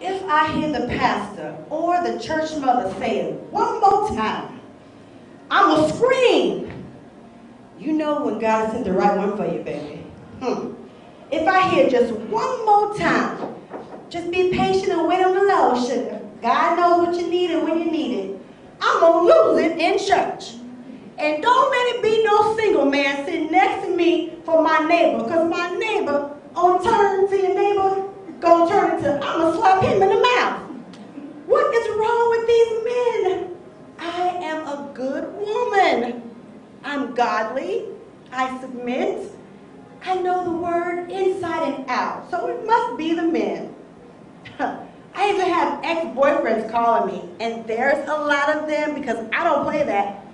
if I hear the pastor or the church mother say it one more time, I'm going to scream. You know when God sent the right one for you, baby. Hmm. If I hear just one more time, just be patient and wait on the Lord, sugar. God knows what you need and when you need it. I'm going to lose it in church. And don't let it be no single man sitting next to me for my neighbor, because my neighbor on turn to your neighbor, gonna turn into, I'm gonna slap him in the mouth. What is wrong with these men? I am a good woman. I'm godly. I submit. I know the word inside and So it must be the men. I even have ex-boyfriends calling me, and there's a lot of them because I don't play that.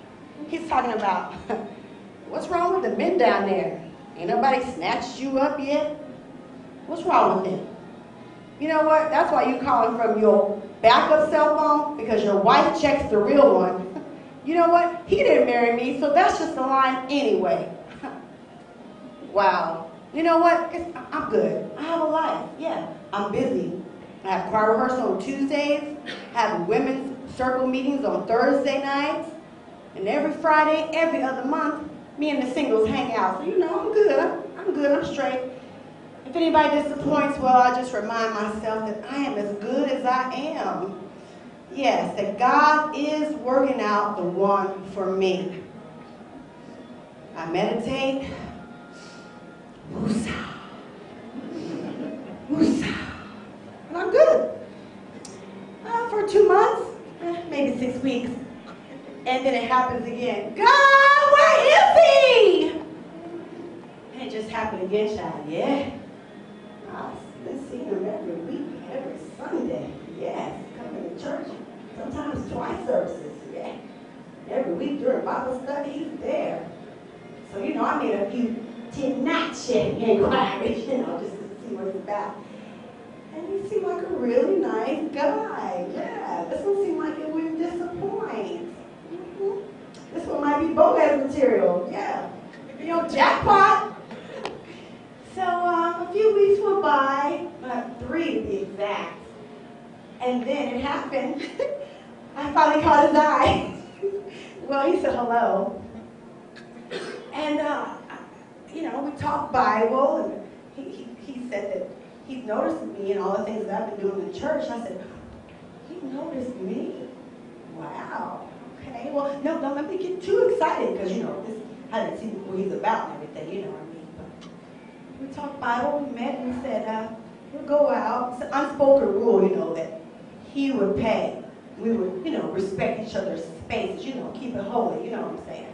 He's talking about, what's wrong with the men down there? Ain't nobody snatched you up yet? What's wrong with them? You know what? That's why you're calling from your backup cell phone because your wife checks the real one. You know what? He didn't marry me, so that's just a line anyway. wow. You know what? I'm good. I have a life. Yeah, I'm busy. I have choir rehearsal on Tuesdays, have women's circle meetings on Thursday nights, and every Friday, every other month, me and the singles hang out. So you know, I'm good. I'm, I'm good. I'm straight. If anybody disappoints, well, I just remind myself that I am as good as I am. Yes, that God is working out the one for me. I meditate. Woosah. Woosah. And I'm good. Uh, for two months, eh, maybe six weeks. And then it happens again. God, where is he? And it just happened again, child. Yeah. I've been seeing him every week, every Sunday. Yes, coming to church, sometimes twice services. Yeah. Every week during Bible study, he's there. So, you know, I made a few tinatche inquiries, you know, just to see what it's about. And he seemed like a really nice guy. Yeah, this one seemed like it wouldn't disappoint. Mm-hmm. This one might be Boaz material. Yeah. You know, jackpot. So um, a few weeks went by, uh, three to be exact. And then it happened. I finally caught his eye. well, he said hello. And, uh, you know, we talked Bible, and he, he, he said that he's noticed me and all the things that I've been doing in church. I said, he noticed me? Wow. Okay, well, no, don't let me get too excited because, you know, this, I didn't see what he's about and everything, you know what I mean? But we talked Bible, we met, and said, uh, we'll go out. It's an unspoken rule, you know, that he would pay. We would, you know, respect each other's spaces, you know, keep it holy, you know what I'm saying?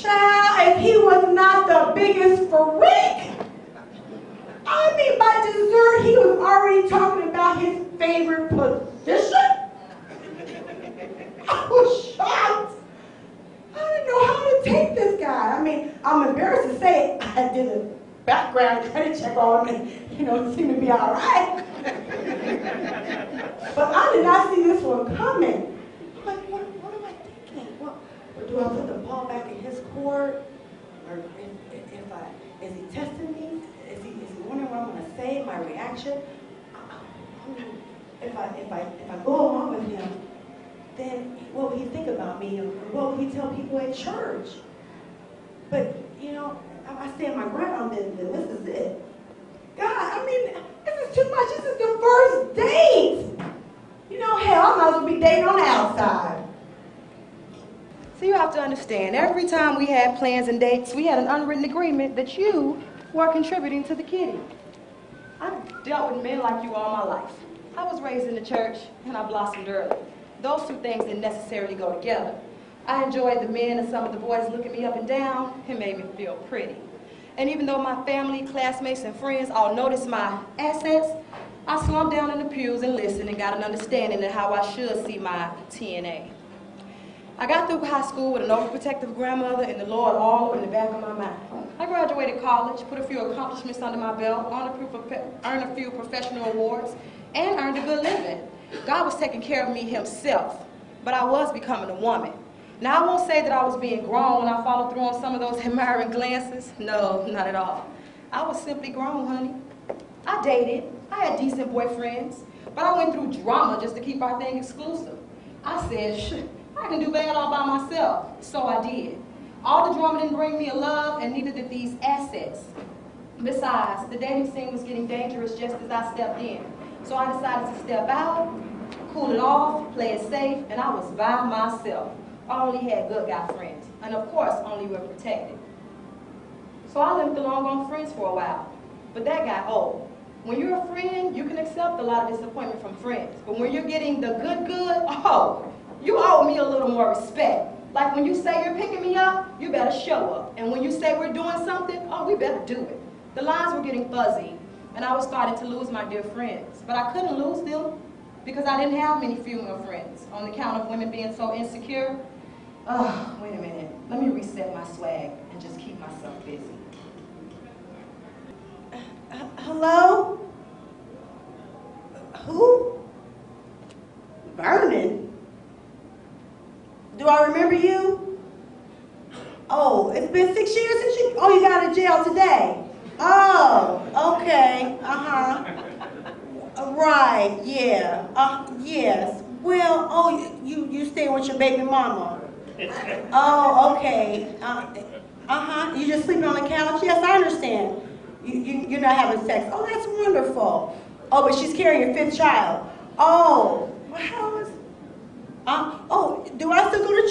Child, if he was not the biggest freak, I mean, by dessert, he was already talking about his favorite position. I was shocked. I didn't know how to take this guy. I mean, I'm embarrassed to say it. I did a background credit check on him, and you know, it seemed to be all right. but I did not see this one coming. Like, what, what am I thinking? What, or do I put the ball back in his court? Or if, if I, is he testing me? Is he, is he wondering what I'm going to say, my reaction? If I, if, I, if I go along with him, then what will he think about me? Or what will he tell people at church? But, you know, if I stand my ground, then, then this is it. God, I mean, this is too much. This is the first date. You know, hell, I might as well be dating on the outside. So you have to understand, every time we had plans and dates, we had an unwritten agreement that you were contributing to the kitty. I've dealt with men like you all my life. I was raised in the church, and I blossomed early. Those two things didn't necessarily go together. I enjoyed the men and some of the boys looking me up and down. It made me feel pretty. And even though my family, classmates, and friends all noticed my assets, I slumped down in the pews and listened and got an understanding of how I should see my TNA. I got through high school with an overprotective grandmother and the Lord all in the back of my mind. I graduated college, put a few accomplishments under my belt, earned a few professional awards, and earned a good living. God was taking care of me himself, but I was becoming a woman. Now, I won't say that I was being grown when I followed through on some of those admiring glances. No, not at all. I was simply grown, honey. I dated, I had decent boyfriends, but I went through drama just to keep our thing exclusive. I said, I can do bad all by myself. So I did. All the drama didn't bring me a love, and neither did these assets. Besides, the dating scene was getting dangerous just as I stepped in. So I decided to step out, cool it off, play it safe, and I was by myself. I only had good guy friends, and of course, only were protected. So I lived along on friends for a while, but that got old. When you're a friend, you can accept a lot of disappointment from friends, but when you're getting the good good, oh, you owe me a little more respect. Like when you say you're picking me up, you better show up. And when you say we're doing something, oh, we better do it. The lines were getting fuzzy, and I was starting to lose my dear friends. But I couldn't lose them because I didn't have many female friends on account of women being so insecure. Oh, wait a minute. Let me reset my swag and just keep myself busy. H- Hello? Who? Vernon? Remember you? Oh, it's been six years since you, oh, you got out of jail today? Oh, okay, uh-huh. Uh, Right, yeah, uh, yes. Well, oh, you, you stay with your baby mama? Oh, okay. Uh, uh-huh, you just sleeping on the couch? Yes, I understand. You, you, you're not having sex. Oh, that's wonderful. Oh, but she's carrying your fifth child. Oh, well, how is, uh, oh, do I still go to?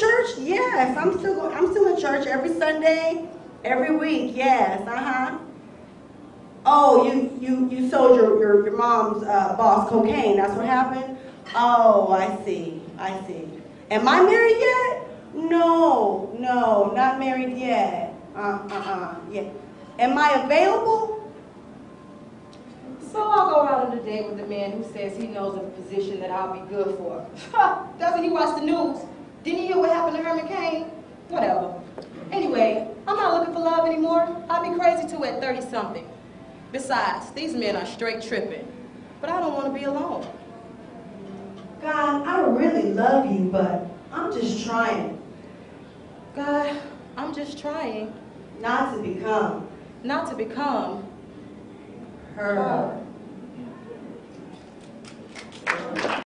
Yes, I'm still I'm still in church every Sunday, every week, yes, uh-huh. Oh, you, you, you sold your, your, your mom's, uh, boss cocaine, that's what happened? Oh, I see, I see. Am I married yet? No, no, not married yet. Uh, uh-uh, yeah. Am I available? So I'll go out on a date with a man who says he knows a position that I'll be good for. Doesn't he watch the news? Didn't you hear what happened to Herman Cain? Whatever. Anyway, I'm not looking for love anymore. I'd be crazy to at 30 something. Besides, these men are straight tripping. But I don't want to be alone. God, I really love you, but I'm just trying God, I'm just trying not to become not to become her.